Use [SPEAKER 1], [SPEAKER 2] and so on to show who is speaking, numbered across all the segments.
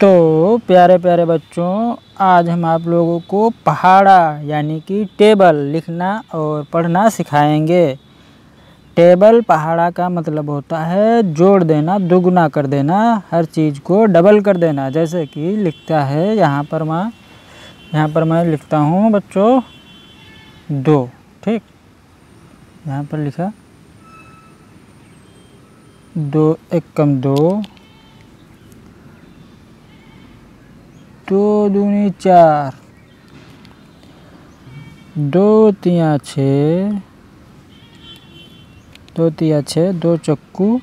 [SPEAKER 1] तो प्यारे प्यारे बच्चों, आज हम आप लोगों को पहाड़ा यानी कि टेबल लिखना और पढ़ना सिखाएँगे। टेबल पहाड़ा का मतलब होता है जोड़ देना, दुगना कर देना, हर चीज़ को डबल कर देना, जैसे कि लिखता है यहाँ पर मैं, यहाँ पर मैं लिखता हूँ बच्चों, दो, ठीक? यहाँ पर लिखा, दो एक कम दो दो दूनी चार। दो तिया छः। दो तिया छः, दो चक्कू,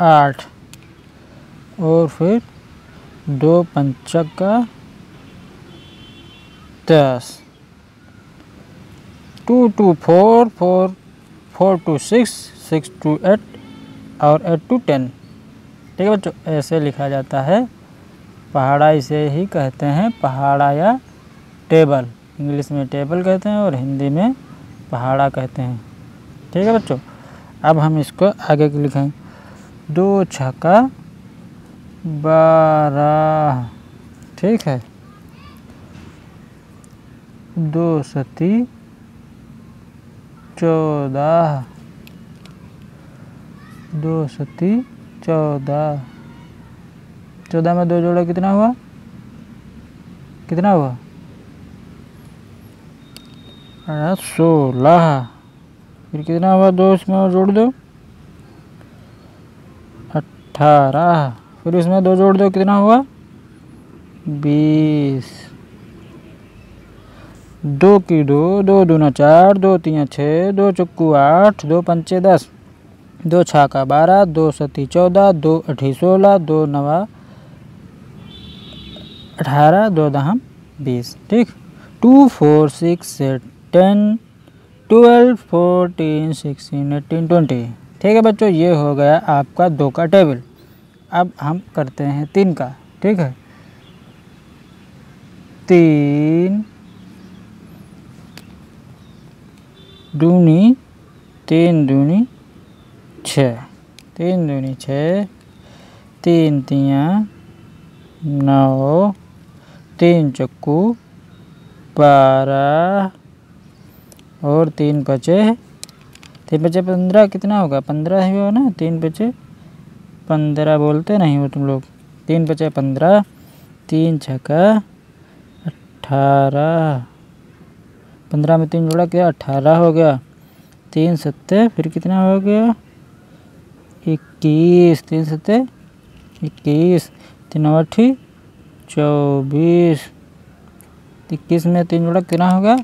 [SPEAKER 1] आठ। और फिर दो पंचक का दस। Two two four four four two six six two eight और एट टू टेन। ठीक है बच्चों, ऐसे लिखा जाता है। पहाड़ा इसे ही कहते हैं पहाड़ा या टेबल। इंग्लिश में टेबल कहते हैं और हिंदी में पहाड़ा कहते हैं। ठीक है बच्चों, अब हम इसको आगे के लिखें। दो छक्का बारह। ठीक है। दो सती चौदह। दो सती चौदह। चौदह में दो जोड़ा कितना हुआ? कितना हुआ? सोलह। फिर कितना हुआ दो इसमें और जोड़ दो? अट्ठारह फिर इसमें दो जोड़ दो, कितना हुआ? बीस। दो की दो दो दूना चार, दो तीन छः, दो चक्कू आठ, दो पंचे दस। दो छाका बारह, दो सती चौदह, दो अठी सोलह, दो नवा अठारह, दो दहम, बीस, ठीक? Two, four, six ten, twelve, fourteen, sixteen, eighteen, twenty. ठीक है बच्चों, ये हो गया आपका दो का टेबल। अब हम करते हैं तीन का, ठीक है? तीन, दूनी तीन, दूनी, छ। तीन, दूनी, छ, तीन, तिया, नौ तीन चक्कू, बारह और तीन बचे तीन बचे पंद्रह कितना होगा? पंद्रह ही होगा ना? तीन बचे पंद्रह बोलते नहीं हो तुम लोग। तीन बचे पंद्रह, तीन छक्का अट्ठारह पंद्रह में तीन जोड़ा क्या अट्ठारह हो गया। तीन सत्ते, फिर कितना हो गया? इक्कीस। तीन सत्ते, इक्कीस। तीन अठी चौबीस। इक्कीस में तीन जोड़ा कितना होगा?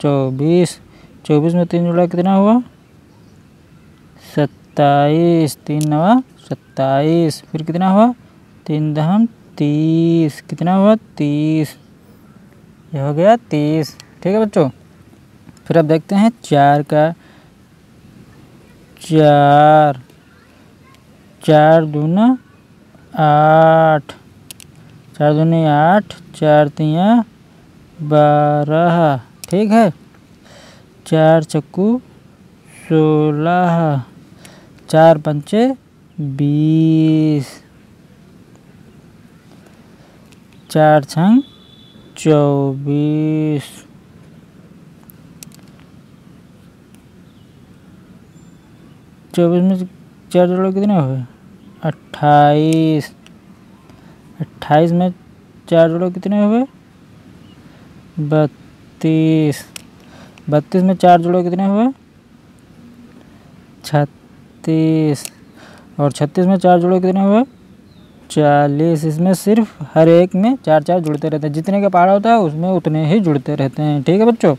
[SPEAKER 1] चौबीस। चौबीस में तीन जोड़ा कितना हुआ? सत्ताईस। तीन नवा सत्ताईस। फिर कितना हुआ? तीन दहम तीस। कितना हुआ? तीस। ये हो गया तीस। ठीक है बच्चों? फिर अब देखते हैं चार का चार। चार दूना आठ। चार दूनी आठ, चार तिया, बारह, ठीक है? चार चक्कू, सोलह, चार पंचे, बीस। चार छंग, चौबीस। चौबीस में चार जोड़े कितने हुए? अट्ठाईस। अट्ठाईस में चार जोड़ो कितने हुए? बत्तीस। बत्तीस में चार जोड़ो कितने हुए? छत्तीस। और छत्तीस में चार जोड़ो कितने हुए? चालीस। इसमें सिर्फ़ हर एक में चार चार जुड़ते रहते हैं। जितने का पहाड़ा होता है, उसमें उतने ही जुड़ते रहते हैं। ठीक है बच्चों?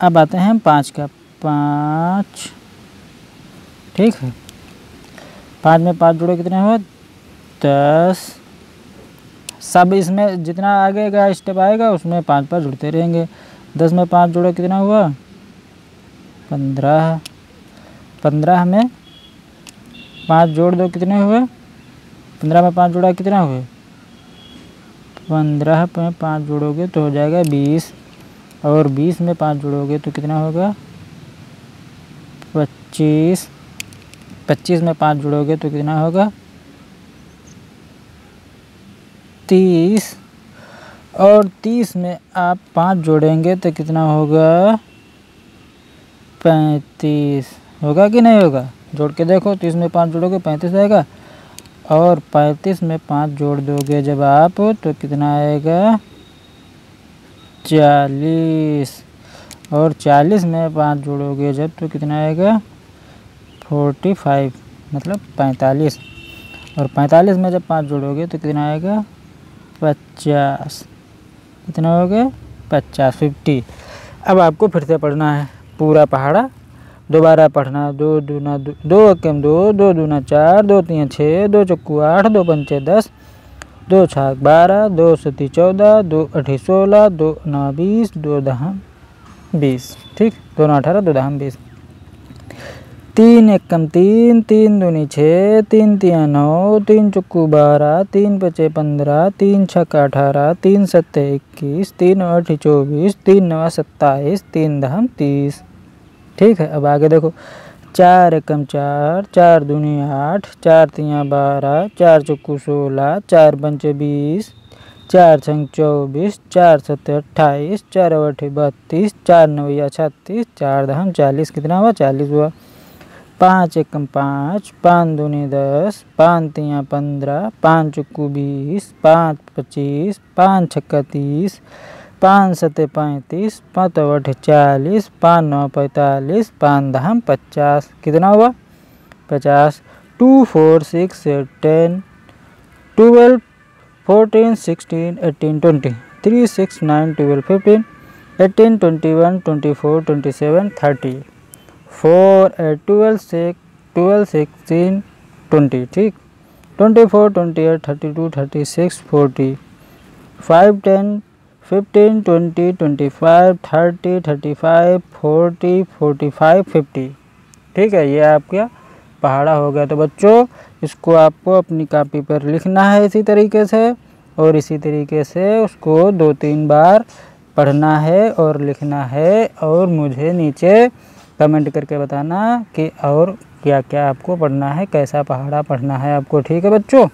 [SPEAKER 1] अब आते हैं पाँच का। पाँच। ठीक है? पाँच में पाँच जुड़े कितने हुए? दस। सब इसमें जितना आगे का स्टेप आएगा, उसमें पाँच पाँच जुड़ते रहेंगे। दस में पाँच जोड़ा कितना हुआ? पंद्रह। पंद्रह में पाँच जोड़ दो कितने हुए? पंद्रह में पाँच जोड़ा कितना हुए? पंद्रह में पाँच जोड़ोगे तो हो जाएगा बीस। और बीस में पाँच जोड़ोगे तो कितना होगा? पच्चीस। पच्चीस में पाँच जोड़ोगे तो कितना होगा? तीस और तीस में आप पाँच जोड़ेंगे तो कितना होगा? पैंतीस। होगा कि नहीं होगा? जोड़ के देखो, तीस में पाँच जोड़ोगे, पैंतीस आएगा। और पैंतीस में पाँच जोड़ दोगे जब आप तो कितना आएगा? चालीस। और चालीस में पाँच जोड़ोगे जब तो कितना आएगा? फोर्टी फाइव मतलब पैंतालीस। और पैंतालीस में जब पाँच जोड़ोगे तो कितना आएगा? पचास। कितना हो गया? पचास फिफ्टी अब आपको फिर से पढ़ना है। पूरा पहाड़ा। दोबारा पढ़ना। दो दूना दो, दो अकम दो दो दूना चार दो तीन छः दो चक्कू आठ दो पंचे दस दो छाक बारह दो सती चौदह दो अठी सोलह दो नौ बीस दो दहम बीस। ठीक? दो नौ अठारह दो दहम बीस। तीन एक कम तीन तीन दूनी छः, तीन तिया नौ, तीन चुक्कू बारह, तीन पचे पंद्रह, तीन छक अठारह, तीन सत्ते इक्कीस, तीन आठ चौबीस, तीन नवा सत्ताईस, तीन दहम तीस। ठीक है, अब आगे देखो। चार एकम चार चार दूनी आठ, चार तिया बारह, चार चौकू सोलह, चार पंच बीस, चार छंग चौबीस, चार सत्तर अट्ठाईस, चार अठी बत्तीस, चार नवैया छत्तीस, चार दहम चालीस। कितना हुआ? चालीस हुआ। पाँच एकम पाँच पाँच दूनी दस, पाँच तिया पंद्रह, पाँच चुक्कू बीस, पाँच पच्चीस, पाँच छक्का तीस, पाँच सत्ते पैंतीस, पाँच अठ चालीस, पाँच नौ पैंतालीस, पाँच दहम पचास। कितना हुआ? पचास। Two, four, six ten, twelve, fourteen, sixteen, eighteen, twenty. Three, six, nine, twelve, fifteen, eighteen, twenty one, twenty four, twenty seven, thirty. Four eight twelve, six, twelve, sixteen, twenty, ठीक? Twenty four, twenty eight, thirty two, thirty six, forty. Five, ten, fifteen, twenty twenty five, thirty thirty five, forty forty five, fifty. ठीक है, ये आपका पहाड़ा हो गया। तो बच्चों, इसको आपको अपनी कापी पर लिखना है इसी तरीके से और इसी तरीके से उसको दो तीन बार पढ़ना है और लिखना है और मुझे नीचे कमेंट करके बताना कि और क्या क्या आपको पढ़ना है, कैसा पहाड़ा पढ़ना है आपको, ठीक है बच्चों?